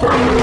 Hey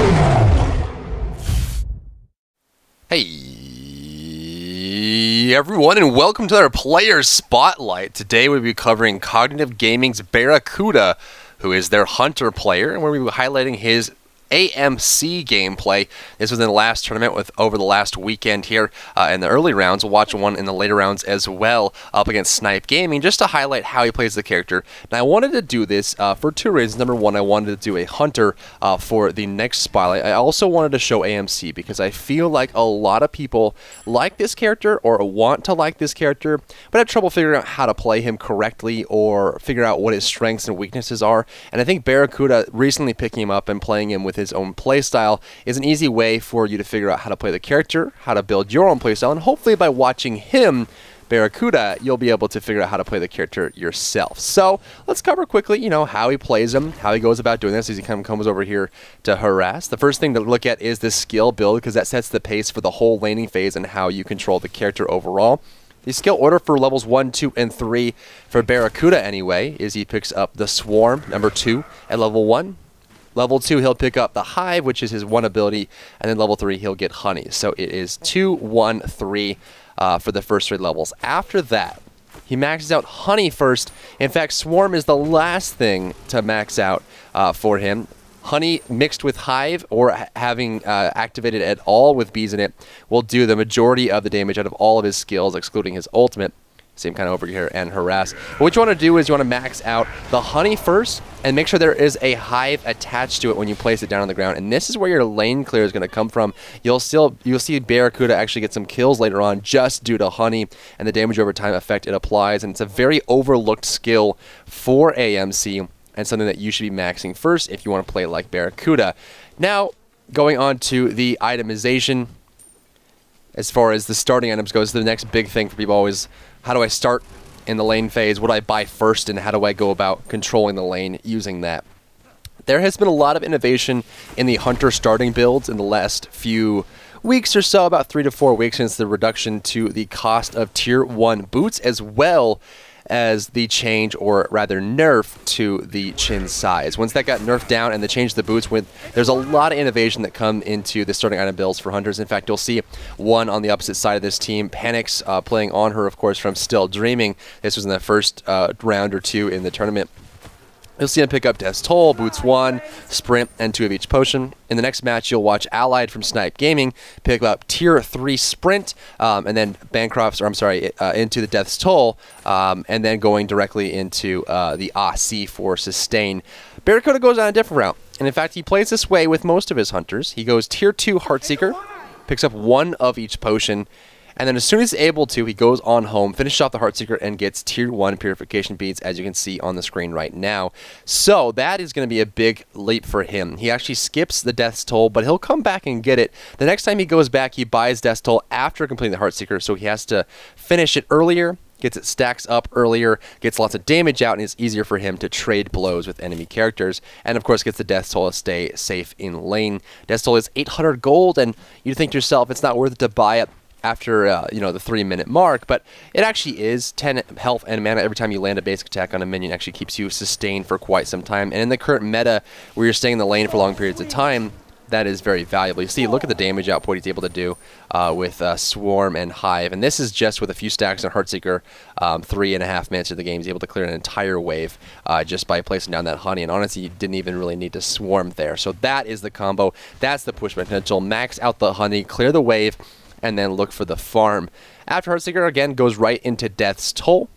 everyone, and welcome to our Player Spotlight. Today we'll be covering Cognitive Gaming's Barracuda, who is their Hunter player, and we'll be highlighting his AMC gameplay. This was in the last tournament with over the last weekend here uh, in the early rounds. We'll watch one in the later rounds as well up against Snipe Gaming just to highlight how he plays the character. Now I wanted to do this uh, for two reasons. Number one, I wanted to do a Hunter uh, for the next spotlight. I also wanted to show AMC because I feel like a lot of people like this character or want to like this character, but have trouble figuring out how to play him correctly or figure out what his strengths and weaknesses are. And I think Barracuda recently picking him up and playing him with with his own playstyle is an easy way for you to figure out how to play the character, how to build your own playstyle, and hopefully by watching him Barracuda, you'll be able to figure out how to play the character yourself. So let's cover quickly, you know, how he plays him, how he goes about doing this as he kind of comes over here to harass. The first thing to look at is the skill build because that sets the pace for the whole laning phase and how you control the character overall. The skill order for levels 1, 2, and 3 for Barracuda anyway is he picks up the Swarm, number 2, at level 1. Level 2, he'll pick up the Hive, which is his one ability, and then level 3, he'll get Honey. So it is 2, 1, 3 uh, for the first three levels. After that, he maxes out Honey first. In fact, Swarm is the last thing to max out uh, for him. Honey mixed with Hive or having uh, activated at all with bees in it will do the majority of the damage out of all of his skills, excluding his ultimate. Same kind of over here and harass. What you want to do is you want to max out the honey first and make sure there is a hive attached to it when you place it down on the ground. And this is where your lane clear is going to come from. You'll still you'll see Barracuda actually get some kills later on just due to honey and the damage over time effect it applies. And it's a very overlooked skill for AMC and something that you should be maxing first if you want to play like Barracuda. Now, going on to the itemization as far as the starting items goes, the next big thing for people always how do I start in the lane phase? What do I buy first, and how do I go about controlling the lane using that? There has been a lot of innovation in the Hunter starting builds in the last few weeks or so, about three to four weeks since the reduction to the cost of Tier 1 boots, as well as the change, or rather nerf, to the Qin's Sais. Once that got nerfed down and the change to the boots went, there's a lot of innovation that come into the starting item builds for Hunters. In fact, you'll see one on the opposite side of this team, Panics, uh, playing Anhur, of course, from Still Dreaming. This was in the first uh, round or two in the tournament. You'll see him pick up Death's Toll, Boots 1, Sprint, and 2 of each potion. In the next match, you'll watch Allied from Snipe Gaming pick up Tier 3 Sprint, um, and then Bancroft's, or I'm sorry, uh, into the Death's Toll, um, and then going directly into uh, the Asi for Sustain. Barracuda goes on a different route, and in fact, he plays this way with most of his hunters. He goes Tier 2 Heartseeker, picks up one of each potion, and then as soon as he's able to, he goes on home, finishes off the Heartseeker, and gets Tier 1 Purification Beads, as you can see on the screen right now. So that is going to be a big leap for him. He actually skips the Death's Toll, but he'll come back and get it. The next time he goes back, he buys Death's Toll after completing the Heartseeker, so he has to finish it earlier, gets it stacks up earlier, gets lots of damage out, and it's easier for him to trade blows with enemy characters. And of course, gets the Death Toll to stay safe in lane. Death Toll is 800 gold, and you think to yourself, it's not worth it to buy it after uh, you know the three minute mark, but it actually is 10 health and mana every time you land a basic attack on a minion. Actually keeps you sustained for quite some time. And in the current meta, where you're staying in the lane for long periods of time, that is very valuable. You see, look at the damage output he's able to do uh, with uh, Swarm and Hive, and this is just with a few stacks on Heartseeker, um, three and a half minutes of the game. He's able to clear an entire wave uh, just by placing down that Honey, and honestly, you didn't even really need to Swarm there. So that is the combo. That's the push potential. Max out the Honey, clear the wave, and then look for the farm. After Heartseeker, again, goes right into Death's Toll.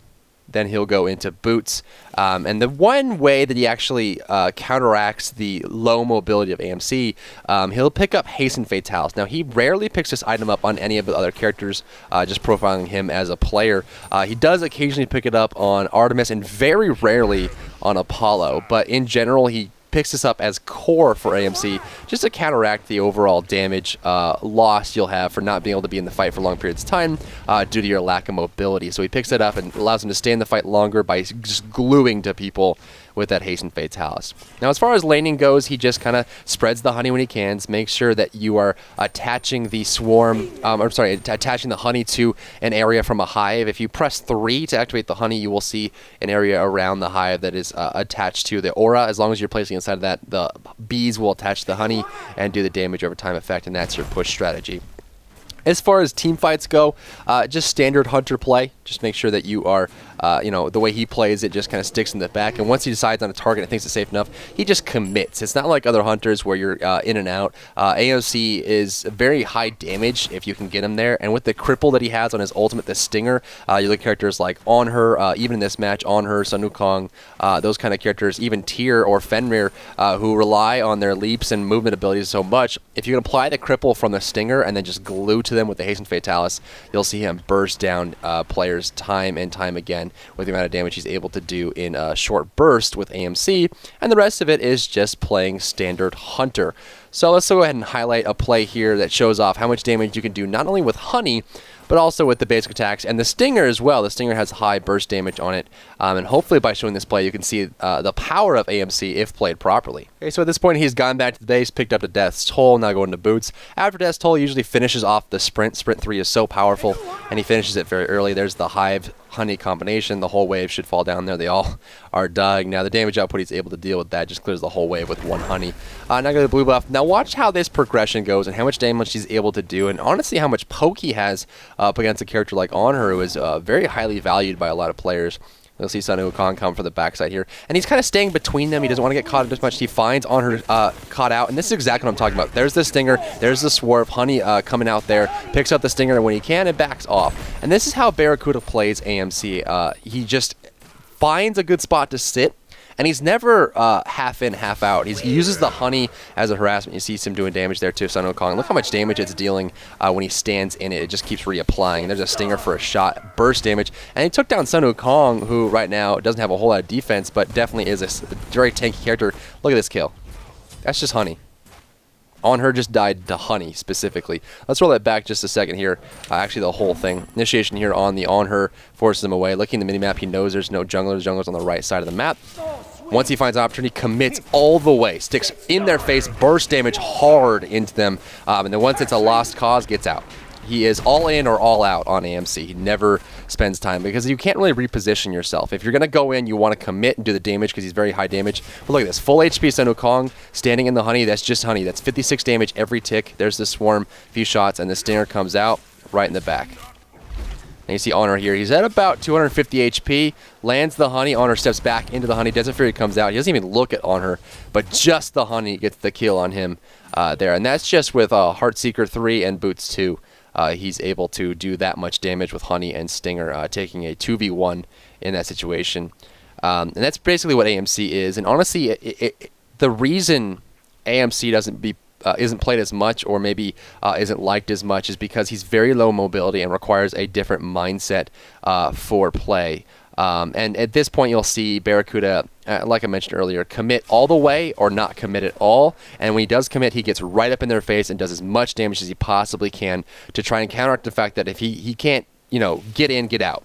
Then he'll go into Boots. Um, and the one way that he actually uh, counteracts the low mobility of AMC, um, he'll pick up Hasten Fatalis. Now, he rarely picks this item up on any of the other characters, uh, just profiling him as a player. Uh, he does occasionally pick it up on Artemis and very rarely on Apollo, but in general, he picks this up as core for AMC just to counteract the overall damage uh, loss you'll have for not being able to be in the fight for long periods of time uh, due to your lack of mobility. So he picks it up and allows him to stay in the fight longer by just gluing to people with that Hasten Fatalis. Now, as far as laning goes, he just kind of spreads the honey when he can, makes sure that you are attaching the swarm, um, or sorry, attaching the honey to an area from a hive. If you press 3 to activate the honey, you will see an area around the hive that is uh, attached to the aura. As long as you're placing inside of that, the bees will attach the honey and do the damage over time effect, and that's your push strategy. As far as team fights go, uh, just standard hunter play. Just make sure that you are uh, you know, the way he plays it just kind of sticks in the back. And once he decides on a target and thinks it's safe enough, he just commits. It's not like other hunters where you're uh, in and out. Uh, AMC is very high damage if you can get him there. And with the cripple that he has on his ultimate, the Stinger, uh, you look at characters like Anhur, uh, even in this match, Anhur, Sun Wukong, those kind of characters, even Tyr or Fenrir, who rely on their leaps and movement abilities so much. If you can apply the cripple from the Stinger and then just glue to them with the Hasten Fatalis, you'll see him burst down players time and time again with the amount of damage he's able to do in a short burst with AMC, and the rest of it is just playing standard Hunter. So let's go ahead and highlight a play here that shows off how much damage you can do not only with Honey, but also with the basic attacks and the Stinger as well. The Stinger has high burst damage on it, um, and hopefully by showing this play, you can see uh, the power of AMC if played properly. Okay, so at this point, he's gone back to the base, picked up the Death's Toll, now going to Boots. After Death's Toll, usually finishes off the sprint. Sprint 3 is so powerful, and he finishes it very early. There's the Hive honey combination. The whole wave should fall down there. They all are dying. Now the damage output he's able to deal with that just clears the whole wave with one honey. Uh, now go to the blue buff. Now watch how this progression goes and how much damage he's able to do and honestly how much poke he has up against a character like Anhur who is uh, very highly valued by a lot of players. You'll see Sun Wukong come from the backside here. And he's kind of staying between them. He doesn't want to get caught up as much. He finds Anhur uh, caught out. And this is exactly what I'm talking about. There's the Stinger. There's the Swarm. Honey uh, coming out there. Picks up the Stinger when he can and backs off. And this is how Barracuda plays AMC. Uh, he just finds a good spot to sit and he's never uh, half in, half out. He's, he uses the honey as a harassment. You see him doing damage there too, Sun Wukong. Look how much damage it's dealing uh, when he stands in it. It just keeps reapplying. There's a stinger for a shot, burst damage, and he took down Sun Wukong, who right now doesn't have a whole lot of defense, but definitely is a very tanky character. Look at this kill. That's just honey. Anhur just died to Honey specifically. Let's roll that back just a second here. Uh, actually, the whole thing. Initiation here on the Anhur forces him away. Looking at the minimap, he knows there's no jungler. The jungler's on the right side of the map. Once he finds an opportunity, commits all the way, sticks in their face, burst damage hard into them, um, and then once it's a lost cause, gets out. He is all in or all out on AMC. He never spends time because you can't really reposition yourself. If you're going to go in, you want to commit and do the damage because he's very high damage. But look at this. Full HP Sun Wukong standing in the honey. That's just honey. That's 56 damage every tick. There's the swarm, a few shots, and the stinger comes out right in the back. And you see Anhur here. He's at about 250 HP. Lands the honey. Anhur steps back into the honey. Desert Fury comes out. He doesn't even look at Anhur, but just the honey gets the kill on him uh, there. And that's just with uh, Heartseeker 3 and Boots 2. Uh, he's able to do that much damage with Honey and Stinger, uh, taking a 2v1 in that situation. Um, and that's basically what AMC is. And honestly, it, it, the reason AMC doesn't be uh, isn't played as much or maybe uh, isn't liked as much is because he's very low mobility and requires a different mindset uh, for play. Um, and at this point, you'll see Barracuda, uh, like I mentioned earlier, commit all the way or not commit at all. And when he does commit, he gets right up in their face and does as much damage as he possibly can to try and counteract the fact that if he, he can't, you know, get in, get out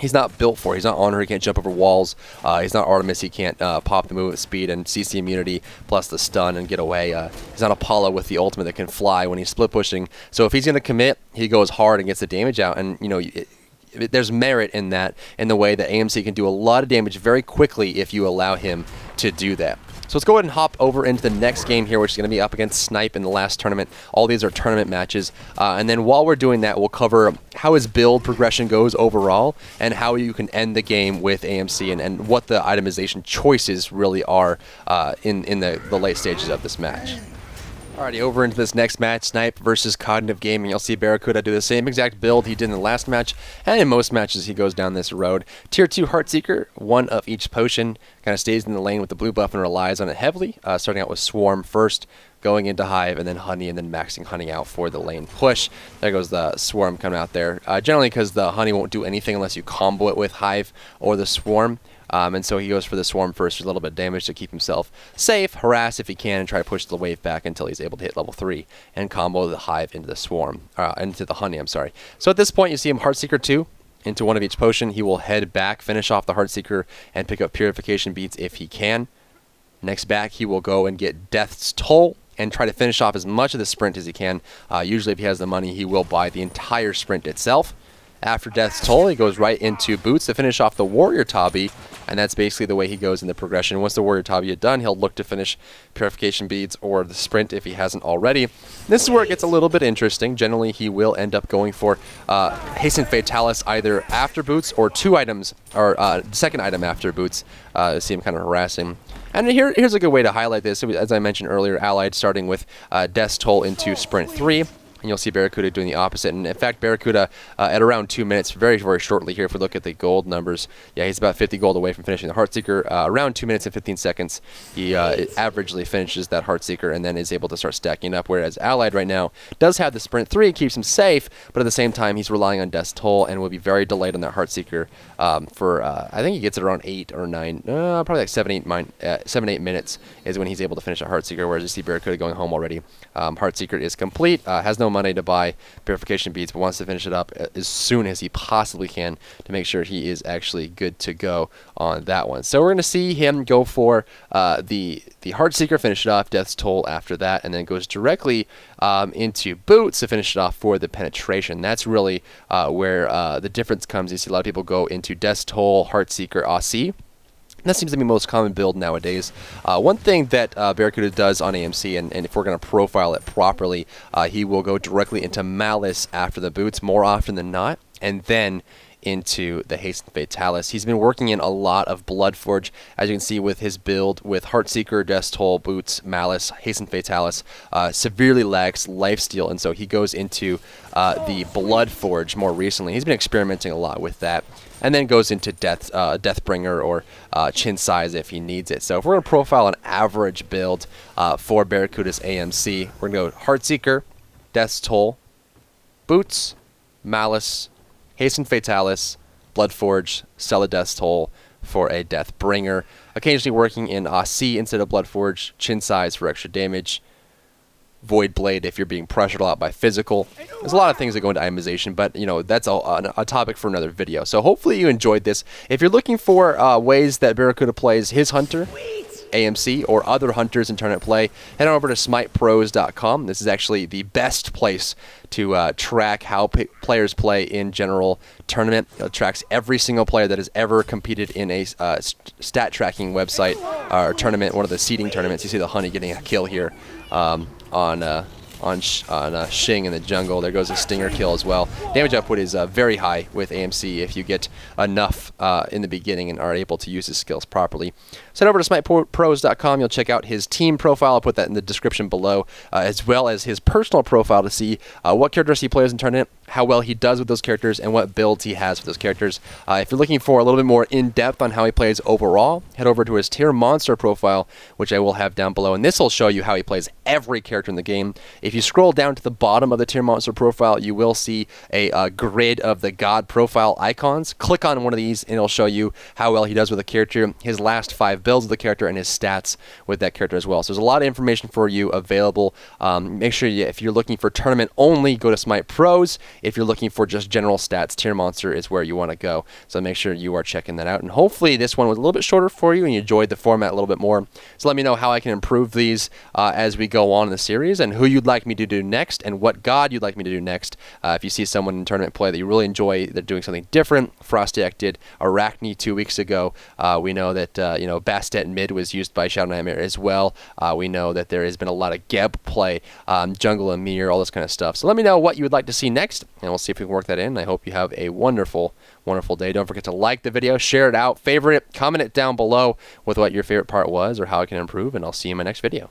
he's not built for. It. He's not Anhur. He can't jump over walls. Uh, he's not Artemis. He can't uh, pop the movement speed and CC immunity plus the stun and get away. Uh, he's not Apollo with the ultimate that can fly when he's split pushing. So if he's going to commit, he goes hard and gets the damage out. And you know. It, there's merit in that in the way that AMC can do a lot of damage very quickly if you allow him to do that. So let's go ahead and hop over into the next game here, which is going to be up against Snipe in the last tournament. All these are tournament matches. Uh, and then while we're doing that, we'll cover how his build progression goes overall and how you can end the game with AMC and, and what the itemization choices really are uh, in, in the, the late stages of this match. Alrighty, over into this next match, Snipe versus Cognitive Gaming. You'll see Barracuda do the same exact build he did in the last match, and in most matches he goes down this road. Tier 2 Heartseeker, one of each potion, kind of stays in the lane with the blue buff and relies on it heavily, uh, starting out with Swarm first, going into Hive, and then Honey, and then maxing Honey out for the lane push. There goes the Swarm coming out there. Uh, generally because the Honey won't do anything unless you combo it with Hive or the Swarm. Um, and so he goes for the swarm first for a little bit of damage to keep himself safe, harass if he can, and try to push the wave back until he's able to hit level 3 and combo the hive into the swarm, uh, into the honey, I'm sorry. So at this point, you see him Heartseeker 2, into one of each potion. He will head back, finish off the Heartseeker, and pick up Purification Beads if he can. Next back, he will go and get Death's Toll and try to finish off as much of the sprint as he can. Uh, usually, if he has the money, he will buy the entire sprint itself. After Death's Toll, he goes right into Boots to finish off the Warrior Tabi, and that's basically the way he goes in the progression. Once the Warrior Tabi is done, he'll look to finish Purification Beads or the Sprint if he hasn't already. This is where it gets a little bit interesting. Generally, he will end up going for uh, Hasten Fatalis either after Boots or two items, or uh, second item after Boots. Uh, see him kind of harassing. And here, here's a good way to highlight this. As I mentioned earlier, Allied starting with uh, Death's Toll into Sprint 3 and you'll see Barracuda doing the opposite. And in fact, Barracuda uh, at around two minutes, very, very shortly here, if we look at the gold numbers, yeah, he's about 50 gold away from finishing the Heartseeker. Uh, around two minutes and 15 seconds, he uh, averagely finishes that Heartseeker and then is able to start stacking up. Whereas Allied right now does have the Sprint 3, keeps him safe, but at the same time, he's relying on Death's Toll and will be very delayed on that Heartseeker um, for, uh, I think he gets it around eight or nine, uh, probably like seven, eight, mine, uh, seven, eight minutes is when he's able to finish a Heartseeker, whereas you see Barracuda going home already. Um, Heartseeker is complete, has no money to buy purification beads, but wants to finish it up as soon as he possibly can to make sure he is actually good to go on that one. So we're going to see him go for uh, the the Heartseeker, finish it off, Death's Toll after that, and then goes directly um, into Boots to finish it off for the penetration. That's really uh, where uh, the difference comes. You see a lot of people go into Death's Toll, Heartseeker, Asi that seems to be the most common build nowadays. Uh, one thing that uh, Barracuda does on AMC, and, and if we're going to profile it properly, uh, he will go directly into Malice after the boots more often than not, and then into the Hasten Fatalis. He's been working in a lot of Bloodforge, as you can see with his build with Heartseeker, Death Toll, Boots, Malice, Hasten Fatalis, uh, severely lacks lifesteal, and so he goes into uh, the Bloodforge more recently. He's been experimenting a lot with that and then goes into Death uh, Deathbringer or uh, Qin's Sais if he needs it. So if we're going to profile an average build uh, for Barracuda's AMC, we're going to go Heartseeker, Death's Toll, Boots, Malice, Hasten Fatalis, Bloodforge, Sell a Death's Toll for a Deathbringer. Occasionally working in Asi instead of Bloodforge, Qin's Sais for extra damage, Void Blade if you're being pressured a lot by physical. There's a lot of things that go into itemization, but you know that's a, a, a topic for another video. So hopefully you enjoyed this. If you're looking for uh, ways that Barracuda plays his hunter, AMC, or other hunters in tournament play, head on over to smitepros.com. This is actually the best place to uh, track how players play in general tournament. It tracks every single player that has ever competed in a uh, st stat tracking website or tournament, one of the seeding tournaments. You see the honey getting a kill here um, on uh, on, Sh on uh, Shing in the jungle. There goes a Stinger kill as well. Damage output is uh, very high with AMC if you get enough uh, in the beginning and are able to use his skills properly. Head over to smitepros.com. You'll check out his team profile. I'll put that in the description below, uh, as well as his personal profile to see uh, what characters he plays in tournament, how well he does with those characters, and what builds he has with those characters. Uh, if you're looking for a little bit more in-depth on how he plays overall, head over to his tier monster profile, which I will have down below, and this will show you how he plays every character in the game. If you scroll down to the bottom of the tier monster profile, you will see a, a grid of the god profile icons. Click on one of these, and it'll show you how well he does with a character, his last five builds of the character, and his stats with that character as well. So there's a lot of information for you available. Um, make sure you, if you're looking for tournament only, go to Smite Pros. If you're looking for just general stats, Tier Monster is where you want to go. So make sure you are checking that out. And hopefully this one was a little bit shorter for you and you enjoyed the format a little bit more. So let me know how I can improve these uh, as we go on in the series and who you'd like me to do next and what god you'd like me to do next. Uh, if you see someone in tournament play that you really enjoy, they're doing something different. Frostyak did Arachne two weeks ago. Uh, we know that, uh, you know, Bastet mid was used by Shadow Nightmare as well. Uh, we know that there has been a lot of Geb play, um, Jungle Ymir, all this kind of stuff. So let me know what you would like to see next and we'll see if we can work that in. I hope you have a wonderful, wonderful day. Don't forget to like the video, share it out, favorite it, comment it down below with what your favorite part was or how it can improve, and I'll see you in my next video.